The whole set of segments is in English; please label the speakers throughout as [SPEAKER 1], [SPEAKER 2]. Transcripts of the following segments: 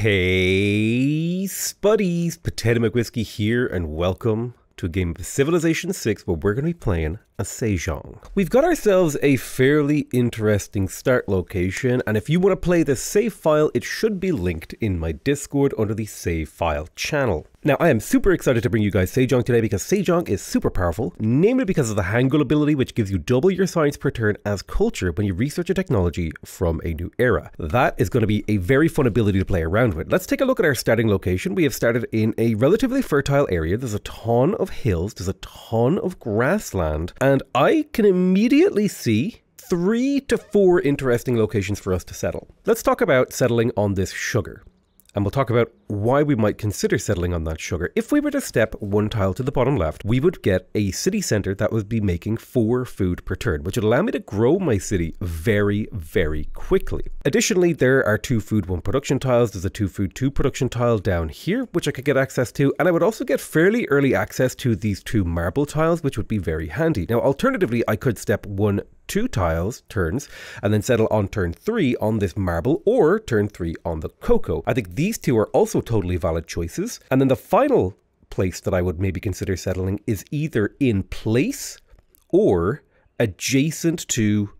[SPEAKER 1] Hey, Spuddies, Potato McWhiskey here, and welcome to a game of Civilization 6 where we're going to be playing a Sejong. We've got ourselves a fairly interesting start location, and if you want to play the save file, it should be linked in my Discord under the save file channel. Now, I am super excited to bring you guys Sejong today because Sejong is super powerful, namely because of the Hangul ability, which gives you double your science per turn as culture when you research a technology from a new era. That is going to be a very fun ability to play around with. Let's take a look at our starting location. We have started in a relatively fertile area. There's a ton of hills, there's a ton of grassland, and I can immediately see three to four interesting locations for us to settle. Let's talk about settling on this sugar and we'll talk about why we might consider settling on that sugar. If we were to step one tile to the bottom left, we would get a city center that would be making four food per turn, which would allow me to grow my city very, very quickly. Additionally, there are two food, one production tiles. There's a two food, two production tile down here, which I could get access to. And I would also get fairly early access to these two marble tiles, which would be very handy. Now, alternatively, I could step one two tiles, turns, and then settle on turn three on this marble or turn three on the cocoa. I think these two are also totally valid choices. And then the final place that I would maybe consider settling is either in place or adjacent to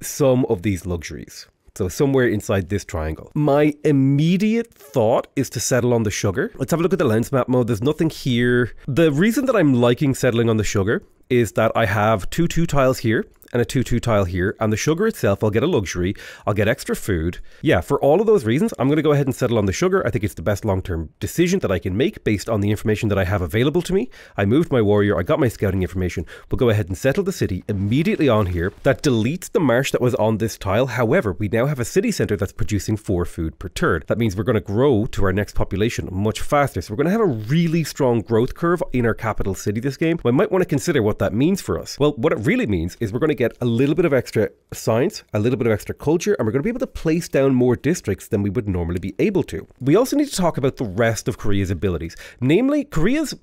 [SPEAKER 1] some of these luxuries. So somewhere inside this triangle. My immediate thought is to settle on the sugar. Let's have a look at the lens map mode. There's nothing here. The reason that I'm liking settling on the sugar is that I have two two tiles here and a 2-2 tile here. And the sugar itself, I'll get a luxury. I'll get extra food. Yeah, for all of those reasons, I'm going to go ahead and settle on the sugar. I think it's the best long-term decision that I can make based on the information that I have available to me. I moved my warrior. I got my scouting information. We'll go ahead and settle the city immediately on here. That deletes the marsh that was on this tile. However, we now have a city center that's producing four food per turn. That means we're going to grow to our next population much faster. So we're going to have a really strong growth curve in our capital city this game. We might want to consider what that means for us. Well, what it really means is we're going to get a little bit of extra science, a little bit of extra culture, and we're going to be able to place down more districts than we would normally be able to. We also need to talk about the rest of Korea's abilities. Namely, Korea's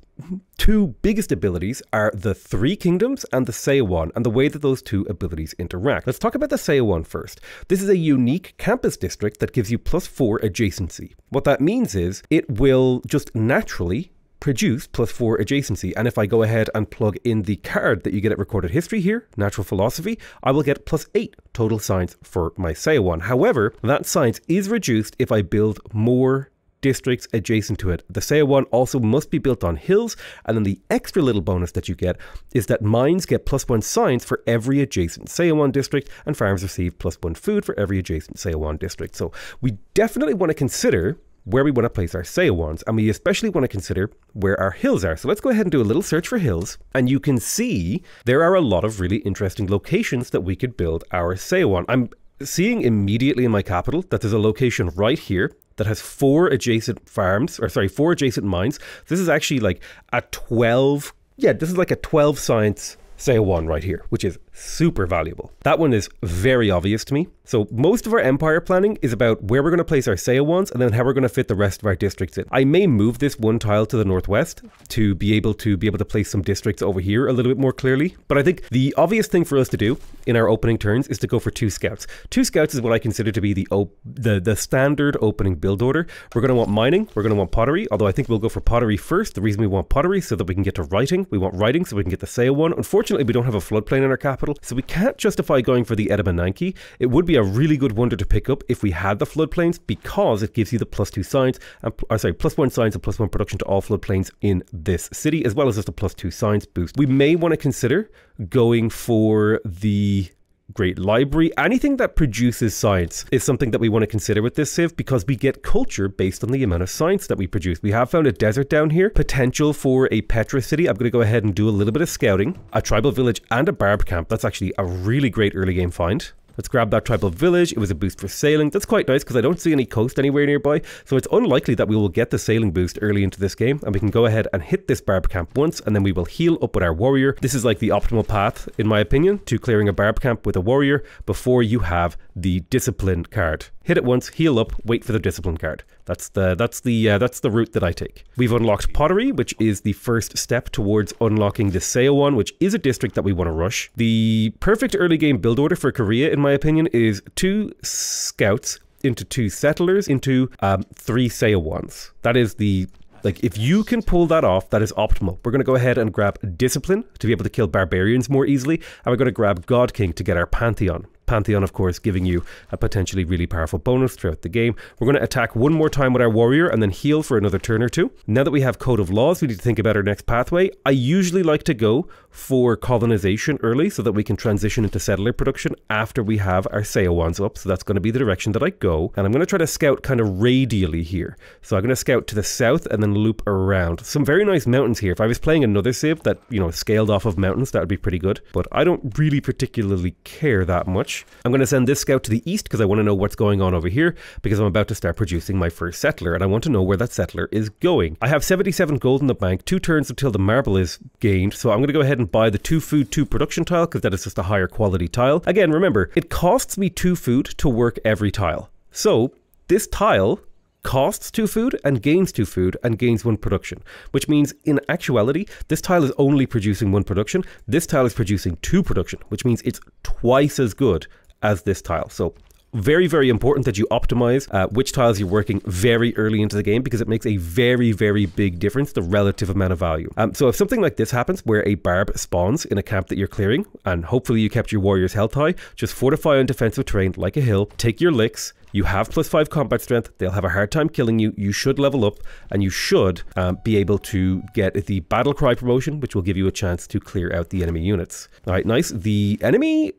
[SPEAKER 1] two biggest abilities are the Three Kingdoms and the Seowon, and the way that those two abilities interact. Let's talk about the Seowon first. This is a unique campus district that gives you plus four adjacency. What that means is it will just naturally produce plus 4 adjacency. And if I go ahead and plug in the card that you get at Recorded History here, Natural Philosophy, I will get plus 8 total science for my Seowon. However, that science is reduced if I build more districts adjacent to it. The Seowon also must be built on hills, and then the extra little bonus that you get is that mines get plus one science for every adjacent Seowon district, and farms receive plus one food for every adjacent Seowon district. So we definitely want to consider where we want to place our Seowons, and we especially want to consider where our hills are. So let's go ahead and do a little search for hills, and you can see there are a lot of really interesting locations that we could build our Seowon. I'm seeing immediately in my capital that there's a location right here that has four adjacent farms, or sorry, four adjacent mines. This is actually like a 12, yeah, this is like a 12 science Seowon right here, which is super valuable. That one is very obvious to me. So most of our empire planning is about where we're going to place our Seowons and then how we're going to fit the rest of our districts in. I may move this one tile to the northwest to be able to be able to place some districts over here a little bit more clearly. But I think the obvious thing for us to do in our opening turns is to go for two scouts. Two scouts is what I consider to be the the, the standard opening build order. We're going to want mining, we're going to want pottery, although I think we'll go for pottery first. The reason we want pottery is so that we can get to writing. We want writing so we can get the Seowon. Unfortunately, we don't have a floodplain in our capital, so we can't justify going for the Etemenanki. It would be a really good wonder to pick up if we had the floodplains because it gives you the plus two science and or uh, sorry plus one science and plus one production to all floodplains in this city as well as just a plus two science boost. We may want to consider going for the great library. Anything that produces science is something that we want to consider with this civ because we get culture based on the amount of science that we produce. We have found a desert down here, potential for a Petra city. I'm going to go ahead and do a little bit of scouting, a tribal village and a barb camp. That's actually a really great early game find. Let's grab that tribal village. It was a boost for sailing. That's quite nice because I don't see any coast anywhere nearby. So it's unlikely that we will get the sailing boost early into this game. And we can go ahead and hit this barb camp once and then we will heal up with our warrior. This is like the optimal path, in my opinion, to clearing a barb camp with a warrior before you have the discipline card. Hit it once, heal up, wait for the discipline card. That's the that's the uh, that's the route that I take. We've unlocked pottery, which is the first step towards unlocking the Seowon, which is a district that we want to rush. The perfect early game build order for Korea, in my opinion, is two scouts into two settlers into um, three Seowons. That is the like, if you can pull that off, that is optimal. We're going to go ahead and grab Discipline to be able to kill barbarians more easily, and we're going to grab God King to get our Pantheon. Pantheon, of course, giving you a potentially really powerful bonus throughout the game. We're going to attack one more time with our warrior and then heal for another turn or two. Now that we have Code of Laws, we need to think about our next pathway. I usually like to go for colonization early so that we can transition into settler production after we have our Seowons up. So that's going to be the direction that I go. And I'm going to try to scout kind of radially here. So I'm going to scout to the south and then loop around. Some very nice mountains here. If I was playing another save that, you know, scaled off of mountains, that would be pretty good. But I don't really particularly care that much. I'm going to send this scout to the east because I want to know what's going on over here because I'm about to start producing my first settler and I want to know where that settler is going. I have 77 gold in the bank, two turns until the marble is gained. So I'm going to go ahead and buy the two food, two production tile because that is just a higher quality tile. Again, remember, it costs me two food to work every tile. So this tile costs two food and gains two food and gains one production, which means in actuality, this tile is only producing one production. This tile is producing two production, which means it's twice as good as this tile. So very, very important that you optimize uh, which tiles you're working very early into the game because it makes a very, very big difference, the relative amount of value. Um, so if something like this happens where a barb spawns in a camp that you're clearing, and hopefully you kept your warrior's health high, just fortify on defensive terrain like a hill, take your licks, you have plus five combat strength. They'll have a hard time killing you. You should level up and you should um, be able to get the battle cry promotion, which will give you a chance to clear out the enemy units. All right, nice. The enemy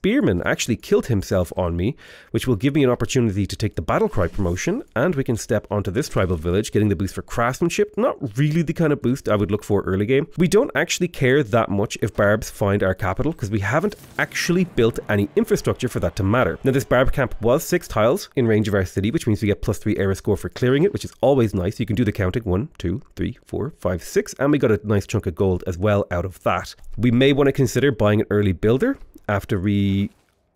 [SPEAKER 1] Spearman actually killed himself on me, which will give me an opportunity to take the Battlecry promotion, and we can step onto this tribal village, getting the boost for craftsmanship. Not really the kind of boost I would look for early game. We don't actually care that much if Barbs find our capital, because we haven't actually built any infrastructure for that to matter. Now, this Barb camp was six tiles in range of our city, which means we get plus three era score for clearing it, which is always nice. You can do the counting one, two, three, four, five, six, and we got a nice chunk of gold as well out of that. We may want to consider buying an early builder after we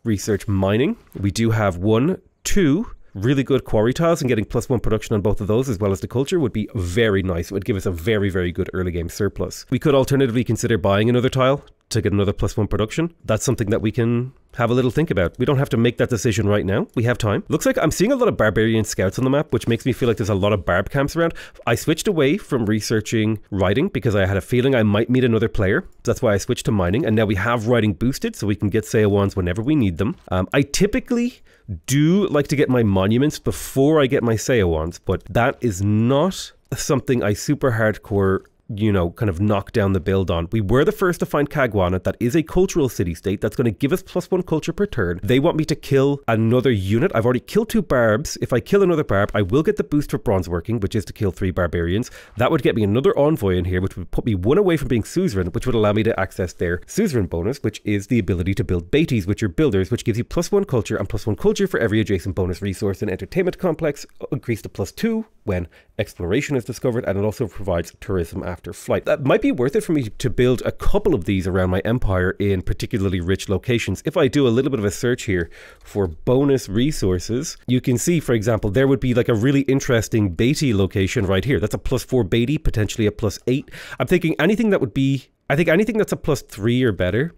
[SPEAKER 1] research mining. We do have one, two really good quarry tiles and getting plus one production on both of those as well as the culture would be very nice. It would give us a very, very good early game surplus. We could alternatively consider buying another tile to get another plus one production. That's something that we can have a little think about. We don't have to make that decision right now. We have time. Looks like I'm seeing a lot of barbarian scouts on the map, which makes me feel like there's a lot of barb camps around. I switched away from researching writing because I had a feeling I might meet another player. That's why I switched to mining, and now we have writing boosted, so we can get Seowons whenever we need them. Um, I typically do like to get my monuments before I get my Seowons, but that is not something I super hardcore you know, kind of knock down the build on. We were the first to find Caguana. That is a cultural city state that's going to give us plus one culture per turn. They want me to kill another unit. I've already killed two barbs. If I kill another barb, I will get the boost for bronze working, which is to kill three barbarians. That would get me another envoy in here, which would put me one away from being suzerain, which would allow me to access their suzerain bonus, which is the ability to build bateys, which are builders, which gives you plus one culture and plus one culture for every adjacent bonus resource and entertainment complex, increased to plus two when exploration is discovered, and it also provides tourism after flight. That might be worth it for me to build a couple of these around my empire in particularly rich locations. If I do a little bit of a search here for bonus resources, you can see, for example, there would be like a really interesting Batey location right here. That's a plus four Batey, potentially a plus eight. I'm thinking anything that would be, I think anything that's a plus three or better,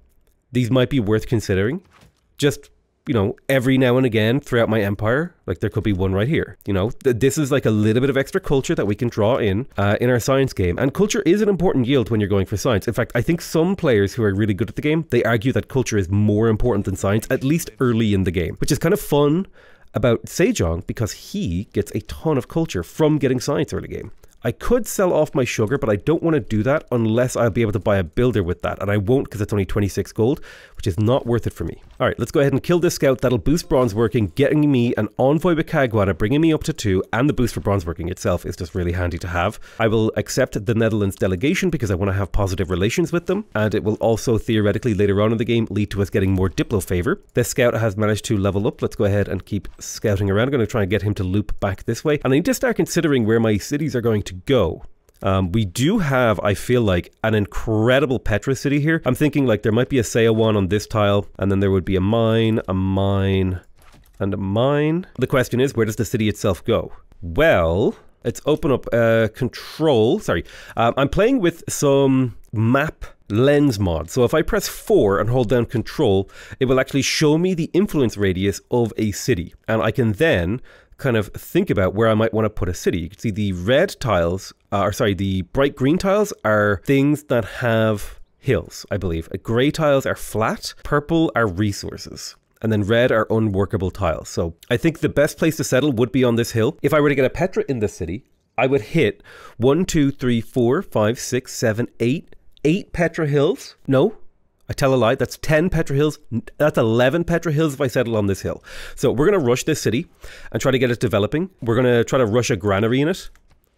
[SPEAKER 1] these might be worth considering. Just you know, every now and again throughout my empire, like there could be one right here. You know, th- this is like a little bit of extra culture that we can draw in uh, in our science game. And culture is an important yield when you're going for science. In fact, I think some players who are really good at the game, they argue that culture is more important than science, at least early in the game, which is kind of fun about Sejong because he gets a ton of culture from getting science early game. I could sell off my sugar, but I don't want to do that unless I'll be able to buy a builder with that. And I won't because it's only 26 gold, which is not worth it for me. All right, let's go ahead and kill this scout. That'll boost bronze working, getting me an envoy with Caguana, bringing me up to two, and the boost for bronze working itself is just really handy to have. I will accept the Netherlands delegation because I want to have positive relations with them, and it will also theoretically later on in the game lead to us getting more Diplo favor. This scout has managed to level up. Let's go ahead and keep scouting around. I'm going to try and get him to loop back this way, and I need to start considering where my cities are going to go. Um, we do have, I feel like, an incredible Petra city here. I'm thinking like there might be a Seowon this tile, and then there would be a mine, a mine, and a mine. The question is, where does the city itself go? Well, let's open up uh, control. Sorry, um, I'm playing with some map lens mod. So if I press 4 and hold down control, it will actually show me the influence radius of a city. And I can then kind of think about where I might want to put a city. You can see the red tiles, uh, or sorry, the bright green tiles are things that have hills, I believe. Uh, grey tiles are flat, purple are resources and then red are unworkable tiles. So I think the best place to settle would be on this hill. If I were to get a Petra in this city, I would hit one, two, three, four, five, six, seven, eight, eight Petra hills. No, I tell a lie. That's 10 Petra hills. That's 11 Petra hills if I settle on this hill. So we're going to rush this city and try to get it developing. We're going to try to rush a granary in it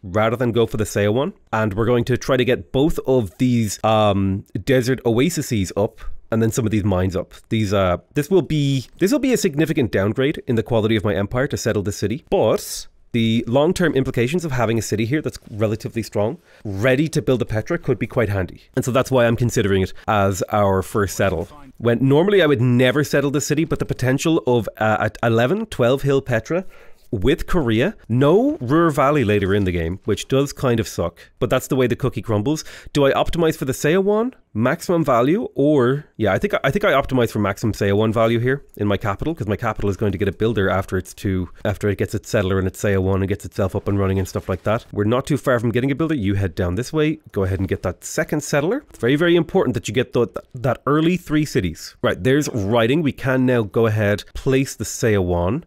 [SPEAKER 1] rather than go for the Seowon. And we're going to try to get both of these um, desert oases up and then some of these mines up. These uh this will be this will be a significant downgrade in the quality of my empire to settle the city. But the long term implications of having a city here that's relatively strong, ready to build a Petra, could be quite handy. And so that's why I'm considering it as our first settle. When normally I would never settle the city, but the potential of uh, at 11, 12 hill Petra with Korea. No Ruhr Valley later in the game, which does kind of suck, but that's the way the cookie crumbles. Do I optimize for the Seowon maximum value, or yeah, I think I think I optimize for maximum Seowon value here in my capital because my capital is going to get a builder after it's to after it gets its settler and its Seowon and gets itself up and running and stuff like that. We're not too far from getting a builder. You head down this way. Go ahead and get that second settler. It's very very important that you get the, that early three cities. Right, there's writing. We can now go ahead place the Seowon.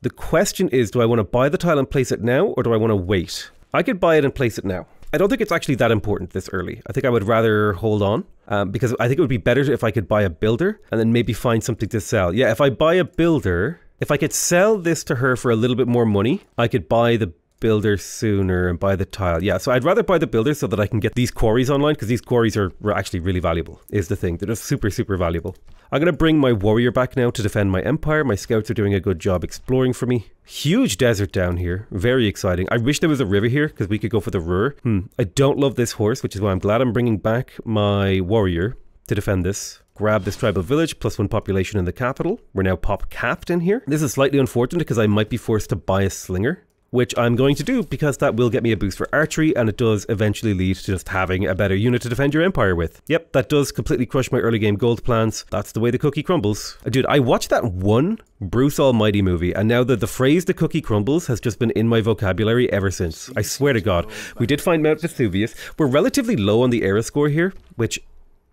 [SPEAKER 1] The question is, do I want to buy the tile and place it now, or do I want to wait? I could buy it and place it now. I don't think it's actually that important this early. I think I would rather hold on um, because I think it would be better if I could buy a builder and then maybe find something to sell. Yeah, if I buy a builder, if I could sell this to her for a little bit more money, I could buy the builder sooner and buy the tile. Yeah, so I'd rather buy the builder so that I can get these quarries online because these quarries are actually really valuable, is the thing. They're just super, super valuable. I'm going to bring my warrior back now to defend my empire. My scouts are doing a good job exploring for me. Huge desert down here. Very exciting. I wish there was a river here because we could go for the Ruhr. Hmm. I don't love this horse, which is why I'm glad I'm bringing back my warrior to defend this grab this tribal village, plus one population in the capital. We're now pop capped in here. This is slightly unfortunate because I might be forced to buy a slinger which I'm going to do because that will get me a boost for archery and it does eventually lead to just having a better unit to defend your empire with. Yep, that does completely crush my early game gold plans. That's the way the cookie crumbles. Uh, dude, I watched that one Bruce Almighty movie and now that the phrase the cookie crumbles has just been in my vocabulary ever since. I swear to God. We did find Mount Vesuvius. We're relatively low on the era score here, which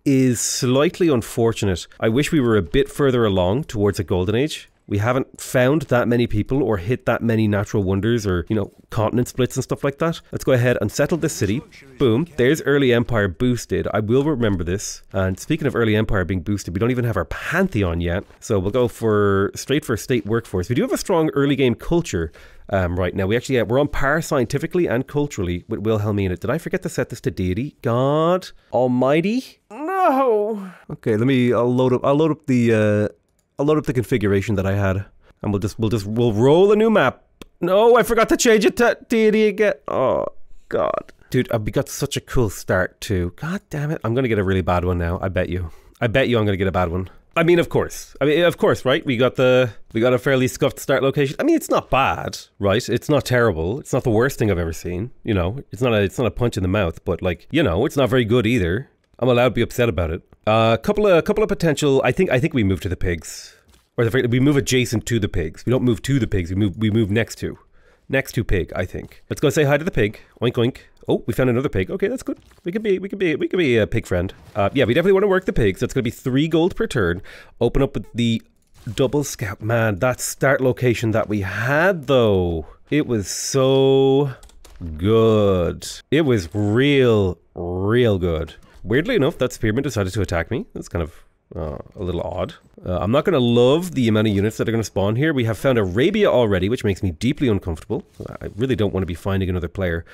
[SPEAKER 1] is slightly unfortunate. I wish we were a bit further along towards a golden age. We haven't found that many people or hit that many natural wonders or, you know, continent splits and stuff like that. Let's go ahead and settle this city. Boom. There's early empire boosted. I will remember this. And speaking of early empire being boosted, we don't even have our pantheon yet. So we'll go for straight for state workforce. We do have a strong early game culture um, right now. We actually, we're on par scientifically and culturally with Wilhelmina. Did I forget to set this to deity? God Almighty? No. Okay, let me, I'll load up, I'll load up the, uh, I'll load up the configuration that I had, and we'll just we'll just we'll roll a new map. No, I forgot to change it to deity again. Oh God, dude, uh, we got such a cool start too. God damn it, I'm gonna get a really bad one now. I bet you. I bet you I'm gonna get a bad one. I mean, of course. I mean, of course, right? We got the we got a fairly scuffed start location. I mean, it's not bad, right? It's not terrible. It's not the worst thing I've ever seen. You know, it's not a it's not a punch in the mouth, but like, you know, it's not very good either. I'm allowed to be upset about it. A uh, couple of a couple of potential. I think I think we move to the pigs, or the, we move adjacent to the pigs. We don't move to the pigs. We move we move next to, next to pig. I think. Let's go say hi to the pig. Oink oink. Oh, we found another pig. Okay, that's good. We could be we could be we could be a pig friend. Uh, yeah, we definitely want to work the pigs. That's gonna be three gold per turn. Open up with the double scout. Man, that start location that we had though, it was so good. It was real, real good. Weirdly enough, that spearman decided to attack me. That's kind of uh, a little odd. Uh, I'm not going to love the amount of units that are going to spawn here. We have found Arabia already, which makes me deeply uncomfortable. I really don't want to be finding another player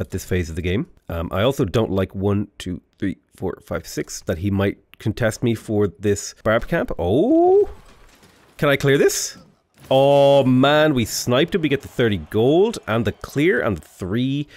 [SPEAKER 1] at this phase of the game. Um, I also don't like one, two, three, four, five, six, that he might contest me for this barb camp. Oh, can I clear this? Oh man, we sniped it. We get the 30 gold and the clear and the three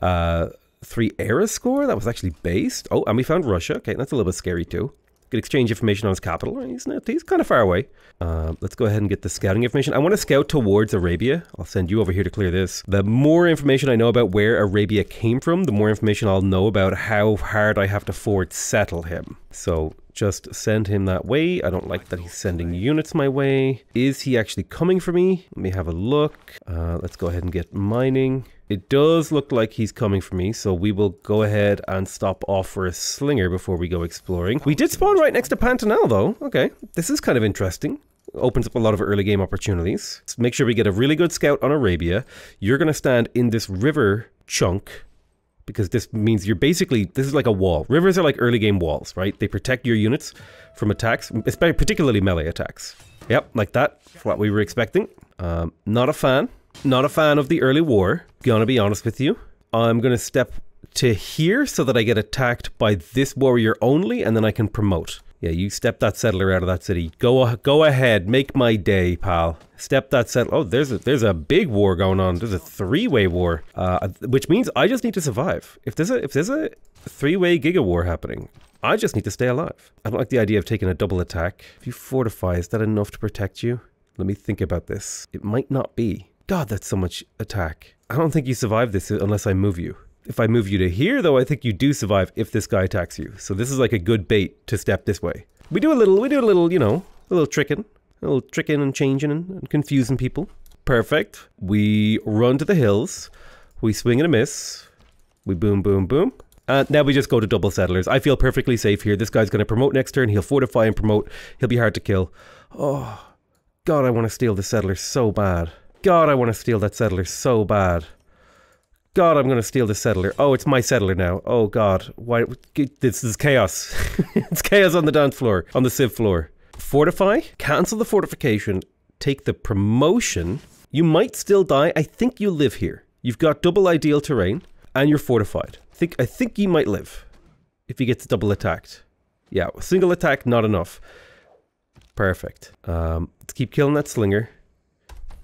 [SPEAKER 1] uh, three era score that was actually based. Oh, and we found Russia. Okay, that's a little bit scary too. Could exchange information on his capital. He's not, he's kind of far away. Uh, let's go ahead and get the scouting information. I want to scout towards Arabia. I'll send you over here to clear this. The more information I know about where Arabia came from, the more information I'll know about how hard I have to forward settle him. So just send him that way. I don't like that he's sending units my way. Is he actually coming for me? Let me have a look. Uh, let's go ahead and get mining. It does look like he's coming for me, so we will go ahead and stop off for a slinger before we go exploring. We did spawn right next to Pantanal, though. Okay, this is kind of interesting. Opens up a lot of early game opportunities. Let's make sure we get a really good scout on Arabia. You're going to stand in this river chunk because this means you're basically this is like a wall. Rivers are like early game walls, right? They protect your units from attacks, especially particularly melee attacks. Yep, like that. What we were expecting. Um, not a fan. Not a fan of the early war, gonna be honest with you. I'm gonna step to here so that I get attacked by this warrior only and then I can promote. Yeah, you step that settler out of that city. Go go ahead, make my day, pal. Step that settler. Oh, there's a, there's a big war going on. There's a three-way war, uh, which means I just need to survive. If there's a if there's a three-way giga war happening, I just need to stay alive. I don't like the idea of taking a double attack. If you fortify, is that enough to protect you? Let me think about this. It might not be. God, that's so much attack. I don't think you survive this unless I move you. If I move you to here, though, I think you do survive if this guy attacks you. So this is like a good bait to step this way. We do a little, we do a little, you know, a little tricking, a little tricking and changing and, confusing people. Perfect. We run to the hills. We swing and a miss. We boom, boom, boom. And now we just go to double settlers. I feel perfectly safe here. This guy's going to promote next turn. He'll fortify and promote. He'll be hard to kill. Oh, God, I want to steal the settler so bad. God, I want to steal that settler so bad. God, I'm going to steal the settler. Oh, it's my settler now. Oh, God. Why? This is chaos. it's chaos on the dance floor, on the Civ floor. Fortify, cancel the fortification, take the promotion. You might still die. I think you live here. You've got double ideal terrain, and you're fortified. I think, I think you might live if he gets double attacked. Yeah, single attack, not enough. Perfect. Um, let's keep killing that slinger.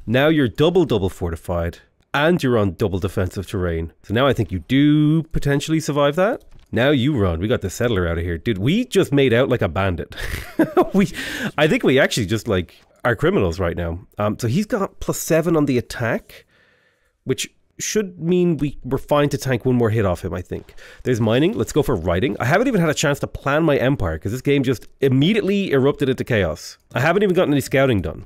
[SPEAKER 1] Now you're double double fortified and you're on double defensive terrain. So now I think you do potentially survive that. Now you run. We got the settler out of here. Dude, we just made out like a bandit. we I think we actually just like are criminals right now. Um so he's got plus 7 on the attack, which should mean we, we're fine to tank one more hit off him, I think. There's mining. Let's go for writing. I haven't even had a chance to plan my empire because this game just immediately erupted into chaos. I haven't even gotten any scouting done.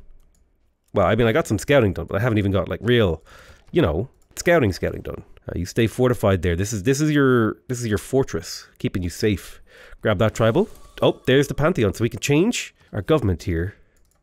[SPEAKER 1] Well, I mean, I got some scouting done, but I haven't even got like real, you know, scouting scouting done. Uh, you stay fortified there. This is this is your this is your fortress, keeping you safe. Grab that tribal. Oh, there's the pantheon, so we can change our government here.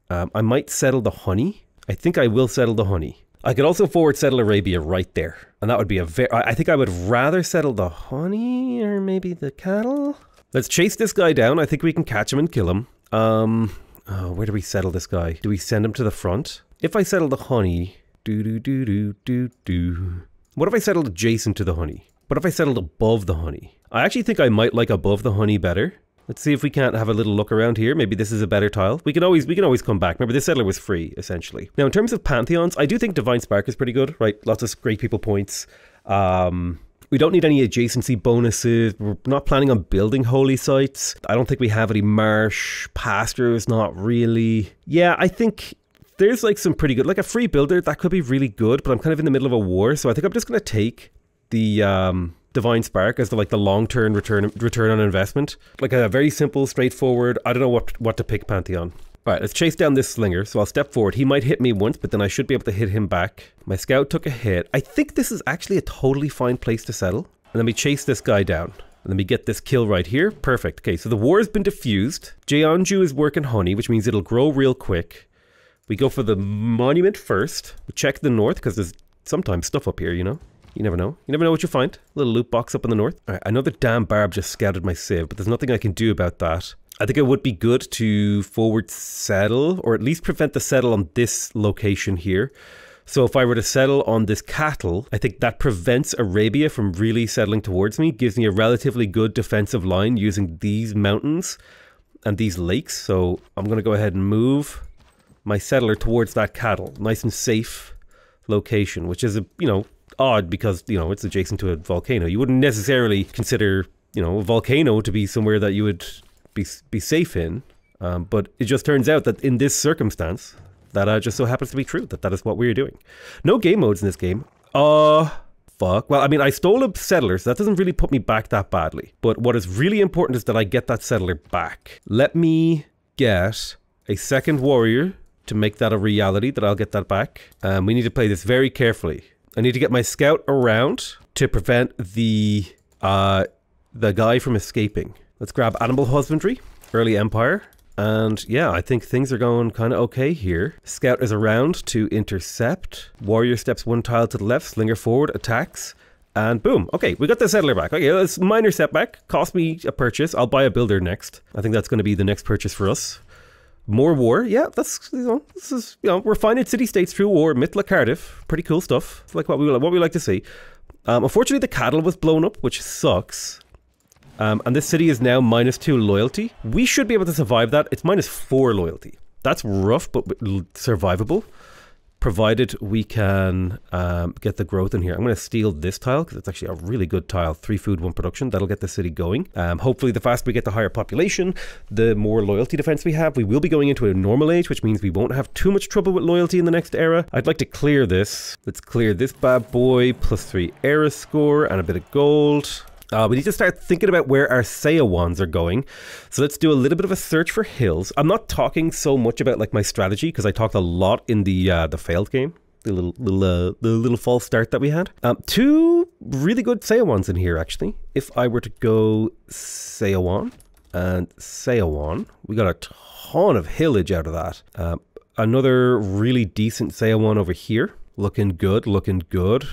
[SPEAKER 1] Um, I might settle the honey. I think I will settle the honey. I could also forward settle Arabia right there, and that would be a very. I think I would rather settle the honey or maybe the cattle. Let's chase this guy down. I think we can catch him and kill him. Um, Oh, where do we settle this guy? Do we send him to the front? If I settle the honey, do do do do do do. What if I settled adjacent to the honey? What if I settled above the honey? I actually think I might like above the honey better. Let's see if we can't have a little look around here. Maybe this is a better tile. We can always we can always come back. Remember, this settler was free essentially. Now, in terms of pantheons, I do think Divine Spark is pretty good. Right, lots of great people points. Um, we don't need any adjacency bonuses. We're not planning on building holy sites. I don't think we have any marsh pastures, not really. Yeah, I think there's like some pretty good, like a free builder, that could be really good, but I'm kind of in the middle of a war, so I think I'm just going to take the um, Divine Spark as the like the long-term return return on investment. Like a very simple, straightforward, I don't know what what to pick Pantheon. Alright, let's chase down this slinger. So I'll step forward. He might hit me once, but then I should be able to hit him back. My scout took a hit. I think this is actually a totally fine place to settle. And let me chase this guy down. Let me get this kill right here. Perfect. Okay, so the war has been diffused. Jeonju is working honey, which means it'll grow real quick. We go for the monument first. We check the north, because there's sometimes stuff up here, you know? You never know. You never know what you find. Little loot box up in the north. Alright, I know the damn barb just scouted my civ, but there's nothing I can do about that. I think it would be good to forward settle, or at least prevent the settle on this location here. So if I were to settle on this cattle, I think that prevents Arabia from really settling towards me, gives me a relatively good defensive line using these mountains and these lakes. So I'm going to go ahead and move my settler towards that cattle, nice and safe location, which is, a, you know, odd because, you know, it's adjacent to a volcano. You wouldn't necessarily consider, you know, a volcano to be somewhere that you would be, be safe in. Um, but it just turns out that in this circumstance, that uh, just so happens to be true, that that is what we are doing. No game modes in this game. Uh, fuck. Well, I mean, I stole a settler, so that doesn't really put me back that badly. But what is really important is that I get that settler back. Let me get a second warrior to make that a reality, that I'll get that back. Um, we need to play this very carefully. I need to get my scout around to prevent the uh, the guy from escaping. Let's grab animal husbandry, early empire. And yeah, I think things are going kind of okay here. Scout is around to intercept. Warrior steps one tile to the left, slinger forward, attacks. And boom. Okay, we got the settler back. Okay, that's a minor setback. Cost me a purchase. I'll buy a builder next. I think that's going to be the next purchase for us. More war. Yeah, that's, you know, this is, you know, we're finding city-states through war. Mythla Cardiff. Pretty cool stuff. It's like what we, what we like to see. Um, unfortunately, the cattle was blown up, which sucks. Um, and this city is now minus two loyalty. We should be able to survive that. It's minus four loyalty. That's rough, but survivable. Provided we can um, get the growth in here. I'm going to steal this tile because it's actually a really good tile. Three food, one production. That'll get the city going. Um, hopefully, the faster we get the higher population, the more loyalty defense we have. We will be going into a normal age, which means we won't have too much trouble with loyalty in the next era. I'd like to clear this. Let's clear this bad boy. Plus three era score and a bit of gold. Uh, we need to start thinking about where our Seowons are going. So let's do a little bit of a search for hills. I'm not talking so much about like my strategy because I talked a lot in the uh, the failed game. The little little uh, the little false start that we had. Um, two really good Seowons in here actually. If I were to go Seowon and Seowon, we got a ton of hillage out of that. Um, another really decent Seowon over here. Looking good, looking good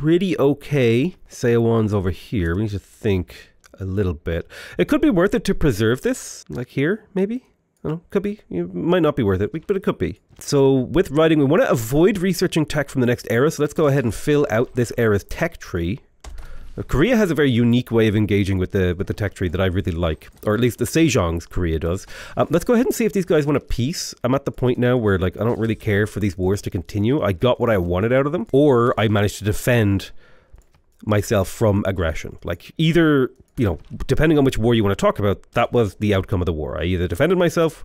[SPEAKER 1] pretty okay. Seowons over here. We need to think a little bit. It could be worth it to preserve this, like here, maybe. I don't know, could be. It might not be worth it, but it could be. So with writing, we want to avoid researching tech from the next era. So let's go ahead and fill out this era's tech tree. Korea has a very unique way of engaging with the with the tech tree that I really like, or at least the Sejong's Korea does. Um, let's go ahead and see if these guys want a peace. I'm at the point now where like I don't really care for these wars to continue. I got what I wanted out of them, or I managed to defend myself from aggression. Like either you know, depending on which war you want to talk about, that was the outcome of the war. I either defended myself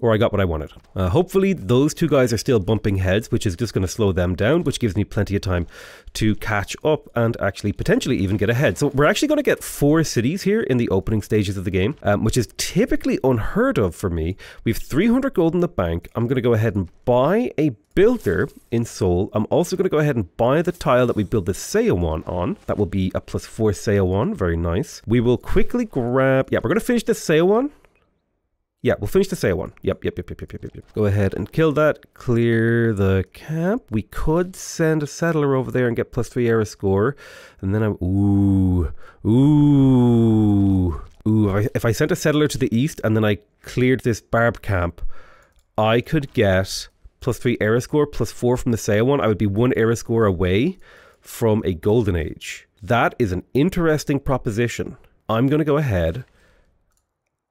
[SPEAKER 1] or I got what I wanted. Uh, hopefully, those two guys are still bumping heads, which is just going to slow them down, which gives me plenty of time to catch up and actually potentially even get ahead. So, we're actually going to get four cities here in the opening stages of the game, um, which is typically unheard of for me. We have 300 gold in the bank. I'm going to go ahead and buy a builder in Seoul. I'm also going to go ahead and buy the tile that we build the Seowon on. That will be a plus four Seowon. Very nice. We will quickly grab... Yeah, we're going to finish the Seowon. Yeah, we'll finish the Seowon. Yep, yep, yep, yep, yep, yep, yep. Go ahead and kill that. Clear the camp. We could send a settler over there and get plus three era score. And then I'm... Ooh. Ooh. Ooh. If I, sent a settler to the east and then I cleared this barb camp, I could get plus three era score, plus four from the Seowon. I would be one era score away from a golden age. That is an interesting proposition. I'm going to go ahead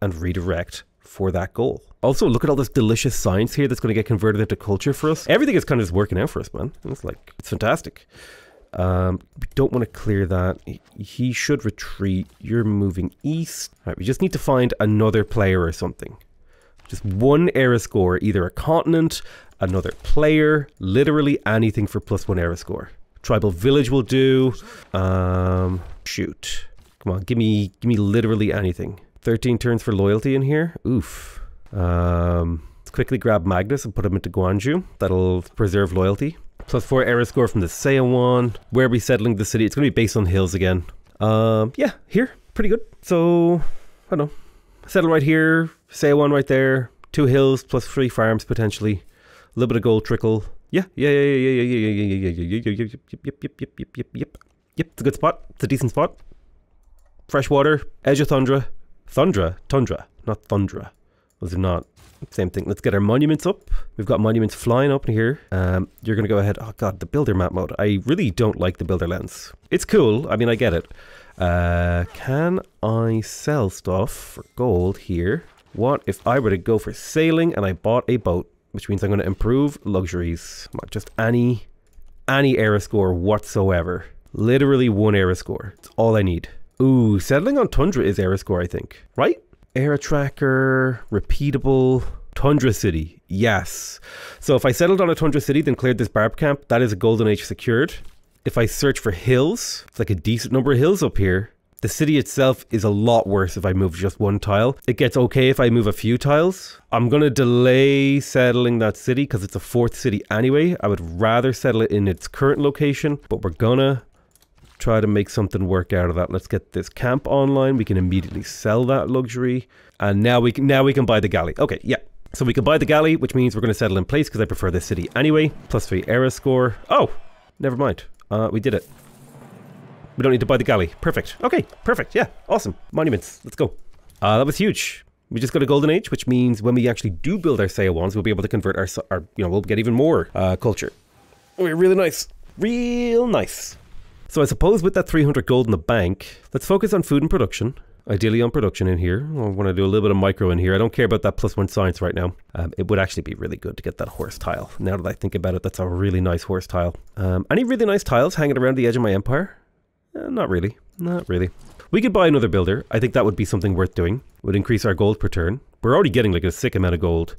[SPEAKER 1] and redirect for that goal. Also, look at all this delicious science here that's going to get converted into culture for us. Everything is kind of just working out for us, man. It's like, it's fantastic. Um, we don't want to clear that. He should retreat. You're moving east. All right, we just need to find another player or something. Just one era score, either a continent, another player, literally anything for plus one era score. Tribal village will do. Um, shoot. Come on, give me, give me literally anything. 13 turns for loyalty in here. Oof. Um, let's quickly grab Magnus and put him into Gwangju. That'll preserve loyalty. Plus 4 era score from the Seowon. Where are we settling the city? It's going to be based on hills again. Um, yeah, here. Pretty good. So, I don't know. Settle right here. Seowon right there. Two hills plus three farms potentially. A little bit of gold trickle. Yeah, yeah, yeah, yeah, yeah, yeah, yeah, yeah, yeah, yeah, yeah, yep, yep, yep, yep, yep, yep, yep, yep. Yep, it's a good spot. It's a decent spot. Fresh water, edge of Thundra, Thundra, Tundra, not Thundra. Those are not same thing. Let's get our monuments up. We've got monuments flying up here. Um, you're going to go ahead. Oh god, the builder map mode. I really don't like the builder lens. It's cool. I mean, I get it. Uh, can I sell stuff for gold here? What if I were to go for sailing and I bought a boat, which means I'm going to improve luxuries. Not just any, any era score whatsoever. Literally one era score. It's all I need. Ooh, settling on Tundra is era score, I think. Right? Era tracker, repeatable, Tundra City. Yes. So if I settled on a Tundra City, then cleared this barb camp, that is a Golden Age secured. If I search for hills, it's like a decent number of hills up here. The city itself is a lot worse if I move just one tile. It gets okay if I move a few tiles. I'm going to delay settling that city because it's a fourth city anyway. I would rather settle it in its current location, but we're gonna try to make something work out of that. Let's get this camp online. We can immediately sell that luxury. And now we can now we can buy the galley. Okay, yeah. So we can buy the galley, which means we're going to settle in place because I prefer this city anyway. Plus three era score. Oh, never mind. Uh, we did it. We don't need to buy the galley. Perfect. Okay, perfect. Yeah, awesome. Monuments. Let's go. Uh, that was huge. We just got a golden age, which means when we actually do build our Seowons, we'll be able to convert our, our you know, we'll get even more uh, culture. Oh, really nice. Real nice. So I suppose with that 300 gold in the bank, let's focus on food and production. Ideally on production in here. I want to do a little bit of micro in here. I don't care about that plus one science right now. Um, it would actually be really good to get that horse tile. Now that I think about it, that's a really nice horse tile. Um, any really nice tiles hanging around the edge of my empire? Uh, not really. Not really. We could buy another builder. I think that would be something worth doing. Would increase our gold per turn. We're already getting like a sick amount of gold.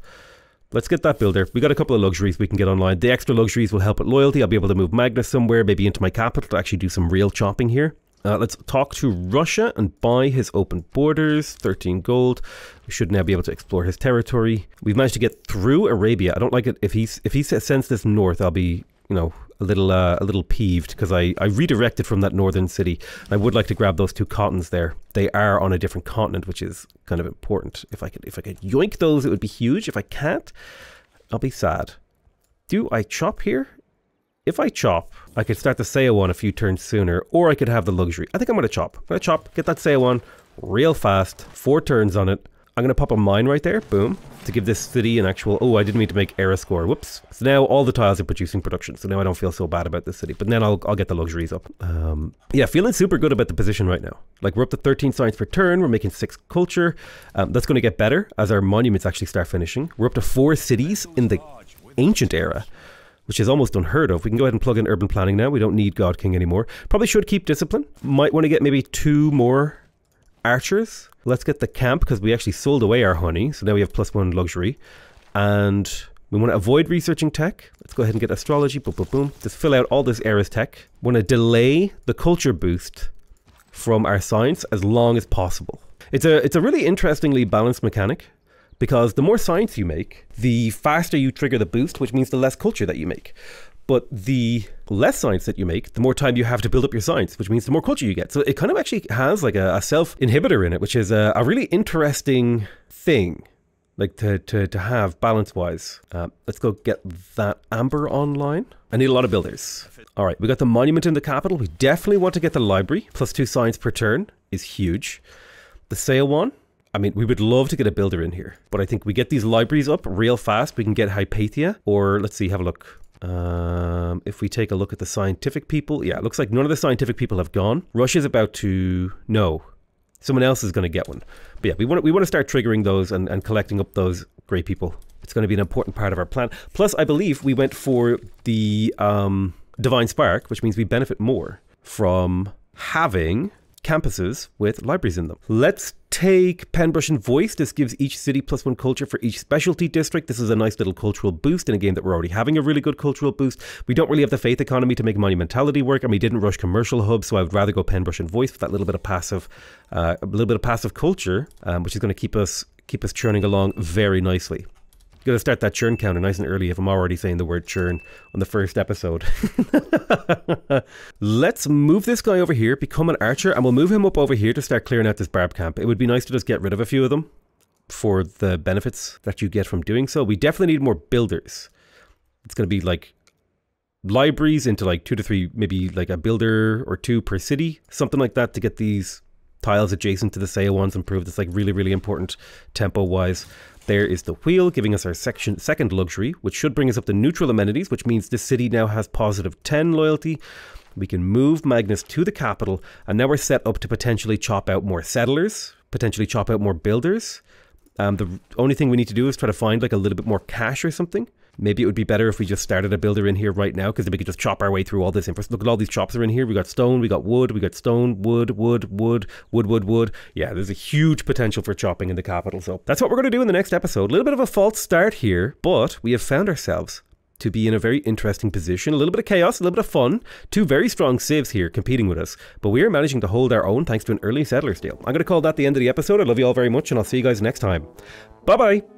[SPEAKER 1] Let's get that builder. We got a couple of luxuries we can get online. The extra luxuries will help with loyalty. I'll be able to move Magnus somewhere, maybe into my capital to actually do some real chopping here. Uh, let's talk to Russia and buy his open borders. 13 gold. We should now be able to explore his territory. We've managed to get through Arabia. I don't like it if he's if he sends this north. I'll be you know a little uh, a little peeved because I, I redirected from that northern city. I would like to grab those two cottons there. They are on a different continent, which is kind of important. If I could if I could yoink those, it would be huge. If I can't, I'll be sad. Do I chop here? If I chop, I could start the Seowon a few turns sooner, or I could have the luxury. I think I'm to chop. I'm to chop, get that Seowon real fast, four turns on it, I'm going to pop a mine right there, boom, to give this city an actual... Oh, I didn't mean to make era score, whoops. So now all the tiles are producing production, so now I don't feel so bad about this city. But then I'll, I'll get the luxuries up. Um, yeah, feeling super good about the position right now. Like, we're up to 13 science per turn, we're making 6 culture. Um, that's going to get better as our monuments actually start finishing. We're up to 4 cities in the ancient era which is almost unheard of. We can go ahead and plug in urban planning now. We don't need God King anymore. Probably should keep discipline. Might want to get maybe two more archers. Let's get the camp because we actually sold away our honey. So now we have plus one luxury. And we want to avoid researching tech. Let's go ahead and get astrology. Boom, boom, boom. Just fill out all this era's tech. We want to delay the culture boost from our science as long as possible. It's a, it's a really interestingly balanced mechanic because the more science you make, the faster you trigger the boost, which means the less culture that you make. But the less science that you make, the more time you have to build up your science, which means the more culture you get. So it kind of actually has like a, a self inhibitor in it, which is a, a, really interesting thing. Like to, to, to have balance wise. Uh, let's go get that amber online. I need a lot of builders. All right, we got the monument in the capital. We definitely want to get the library. Plus two science per turn is huge. The Seowon, I mean, we would love to get a builder in here, but I think we get these libraries up real fast. We can get Hypatia, or let's see, have a look. Um, if we take a look at the scientific people, yeah, it looks like none of the scientific people have gone. Russia's about to no, someone else is going to get one. But yeah, we want to, we want to start triggering those and, and collecting up those great people. It's going to be an important part of our plan. Plus, I believe we went for the um, divine spark, which means we benefit more from having campuses with libraries in them. Let's take Penbrush and Voice. This gives each city plus one culture for each specialty district. This is a nice little cultural boost in a game that we're already having a really good cultural boost. We don't really have the faith economy to make monumentality work, and we didn't rush commercial hubs, so I would rather go Penbrush and Voice for that little bit of passive, uh, a little bit of passive culture, um, which is going to keep us keep us churning along very nicely. Got to start that churn counter nice and early if I'm already saying the word churn on the first episode. Let's move this guy over here, become an archer, and we'll move him up over here to start clearing out this barb camp. It would be nice to just get rid of a few of them for the benefits that you get from doing so. We definitely need more builders. It's going to be like libraries into like two to three, maybe like a builder or two per city, something like that to get these tiles adjacent to the Seowons improved. It's like really, really important tempo wise. There is the wheel, giving us our section, second luxury, which should bring us up to neutral amenities, which means this city now has positive 10 loyalty. We can move Magnus to the capital, and now we're set up to potentially chop out more settlers, potentially chop out more builders. Um, the only thing we need to do is try to find like a little bit more cash or something. Maybe it would be better if we just started a builder in here right now because then we could just chop our way through all this infrastructure. Look at all these chops are in here. We got stone, we got wood, we got stone, wood, wood, wood, wood, wood, wood. Yeah, there's a huge potential for chopping in the capital. So that's what we're going to do in the next episode. A little bit of a false start here, but we have found ourselves to be in a very interesting position. A little bit of chaos, a little bit of fun. Two very strong civs here competing with us, but we are managing to hold our own thanks to an early settlers deal. I'm going to call that the end of the episode. I love you all very much, and I'll see you guys next time. Bye bye.